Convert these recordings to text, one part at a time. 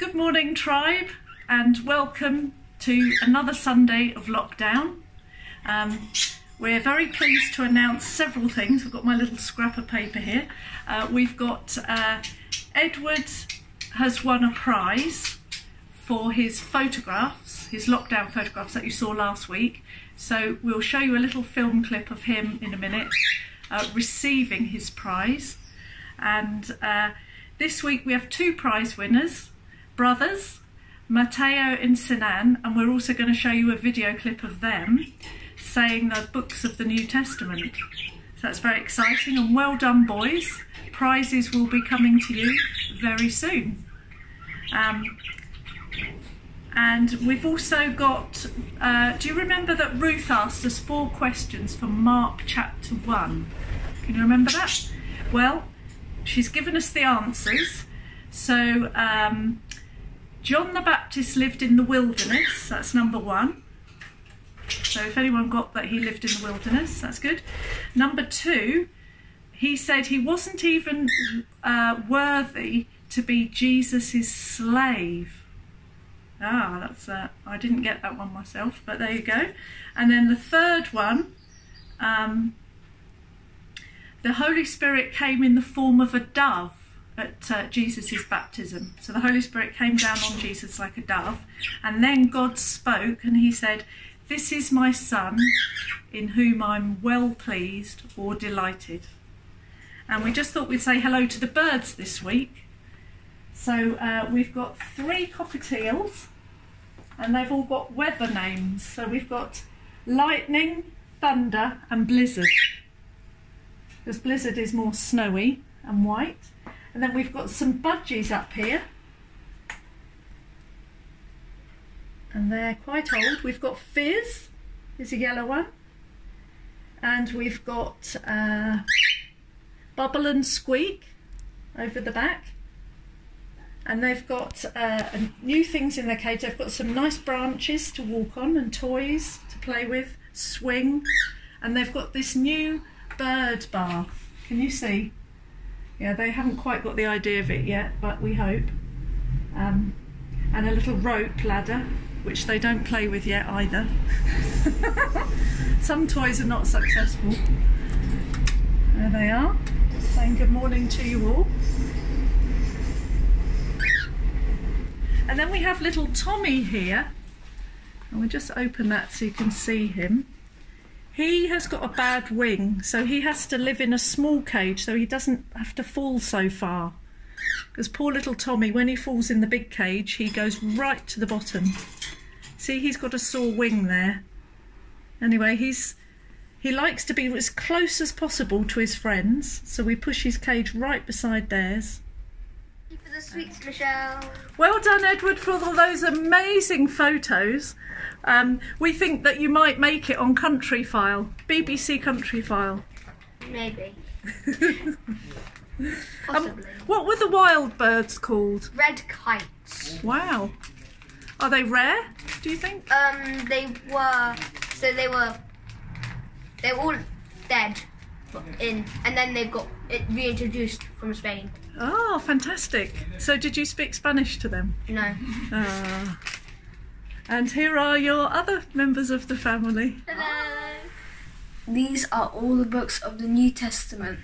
Good morning, tribe, and welcome to another Sunday of lockdown. Um, we're very pleased to announce several things. I've got my little scrap of paper here. Uh, we've got uh, Edward has won a prize for his photographs, his lockdown photographs that you saw last week. So we'll show you a little film clip of him in a minute uh, receiving his prize. And uh, this week we have two prize winners, brothers, Matteo and Sinan, and we're also going to show you a video clip of them saying the books of the New Testament. So that's very exciting and well done boys. Prizes will be coming to you very soon. Um, and we've also got, uh, do you remember that Ruth asked us four questions from Mark chapter 1? Can you remember that? Well, she's given us the answers. So, um, John the Baptist lived in the wilderness, that's number one. So, if anyone got that he lived in the wilderness, that's good. Number two, he said he wasn't even uh, worthy to be Jesus' slave. Ah, that's uh, I didn't get that one myself, but there you go. And then the third one, um, the Holy Spirit came in the form of a dove at uh, Jesus' baptism. So the Holy Spirit came down on Jesus like a dove, and then God spoke and he said, This is my Son, in whom I'm well pleased or delighted. And we just thought we'd say hello to the birds this week. So uh, we've got three cockatiels and they've all got weather names. So we've got lightning, thunder, and blizzard. Because blizzard is more snowy and white. And then we've got some budgies up here. And they're quite old. We've got Fizz, is a yellow one. And we've got uh, Bubble and Squeak over the back and they've got uh, new things in their cage. They've got some nice branches to walk on and toys to play with, swing, and they've got this new bird bath. Can you see? Yeah, they haven't quite got the idea of it yet, but we hope. Um, and a little rope ladder, which they don't play with yet either. some toys are not successful. There they are, saying good morning to you all. And then we have little Tommy here. And we'll just open that so you can see him. He has got a bad wing, so he has to live in a small cage so he doesn't have to fall so far. Because poor little Tommy, when he falls in the big cage, he goes right to the bottom. See, he's got a sore wing there. Anyway, he's he likes to be as close as possible to his friends, so we push his cage right beside theirs the sweets, Michele. Well done, Edward, for all those amazing photos. Um, we think that you might make it on Countryfile, BBC Countryfile. Maybe. um, what were the wild birds called? Red kites. Wow. Are they rare? Do you think? Um, they were. So they were. They were all dead in, and then they got it reintroduced from Spain. Oh, fantastic. So, did you speak Spanish to them? No. Ah. And here are your other members of the family. Hello. These are all the books of the New Testament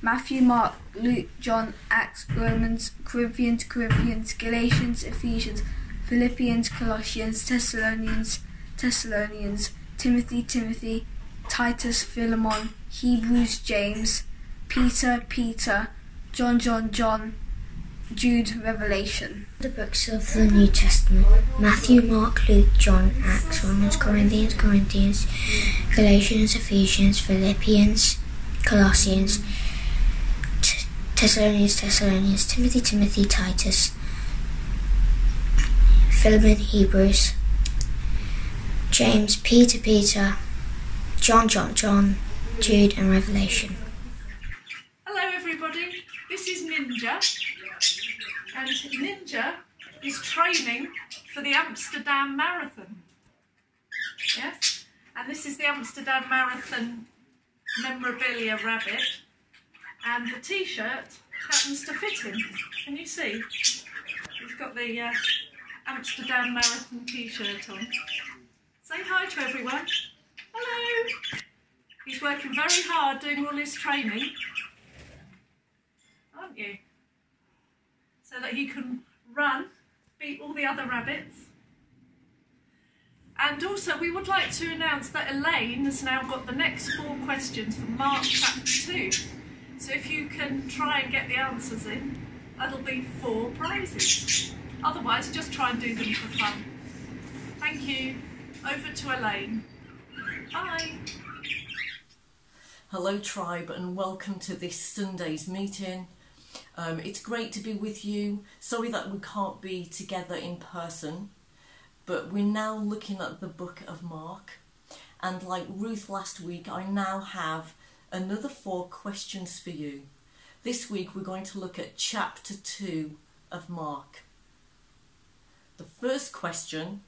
Matthew, Mark, Luke, John, Acts, Romans, Corinthians, Corinthians, Galatians, Ephesians, Philippians, Colossians, Thessalonians, Thessalonians, Timothy, Timothy, Titus, Philemon, Hebrews, James, Peter, Peter, John, John, John, Jude, Revelation. The books of the New Testament Matthew, Mark, Luke, John, Acts, Romans, Corinthians, Corinthians, Galatians, Ephesians, Philippians, Colossians, Thessalonians, Thessalonians, Timothy, Timothy, Titus, Philemon, Hebrews, James, Peter, Peter, John, John, John, Jude, and Revelation. Hello, everybody. This is Ninja, and Ninja is training for the Amsterdam Marathon. Yes, and this is the Amsterdam Marathon memorabilia rabbit, and the T-shirt happens to fit him. Can you see? He's got the uh, Amsterdam Marathon t-shirt on. Say hi to everyone. Hello. He's working very hard doing all his training, aren't you? So that he can run, beat all the other rabbits. And also, we would like to announce that Elaine has now got the next four questions for Mark chapter 2. So if you can try and get the answers in, that'll be four prizes. Otherwise, just try and do them for fun. Thank you. Over to Elaine. Bye. Hello, tribe, and welcome to this Sunday's meeting. Um, it's great to be with you. Sorry that we can't be together in person, but we're now looking at the book of Mark. And like Ruth last week, I now have another four questions for you. This week, we're going to look at chapter 2 of Mark. The first question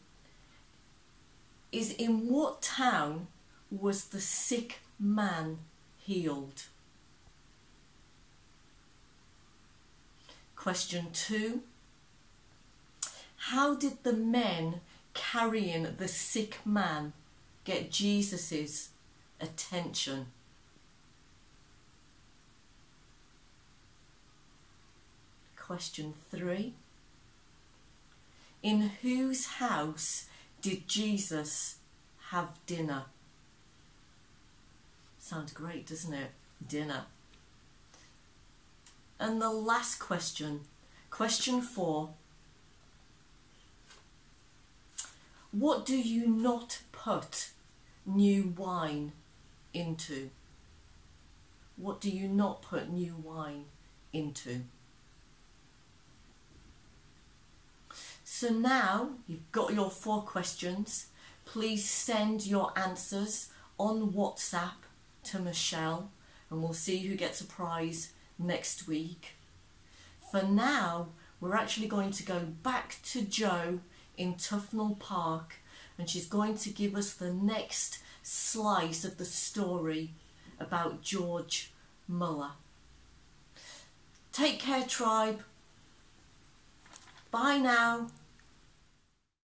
is In what town was the sick man healed? Question two How did the men carrying the sick man get Jesus' attention? Question three In whose house did Jesus have dinner? Sounds great, doesn't it? Dinner. And the last question, question four. What do you not put new wine into? What do you not put new wine into? So now you've got your four questions. Please send your answers on WhatsApp to Michele and we'll see who gets a prize next week. For now, we're actually going to go back to Jo in Tufnell Park and she's going to give us the next slice of the story about George Muller. Take care, tribe. Bye now.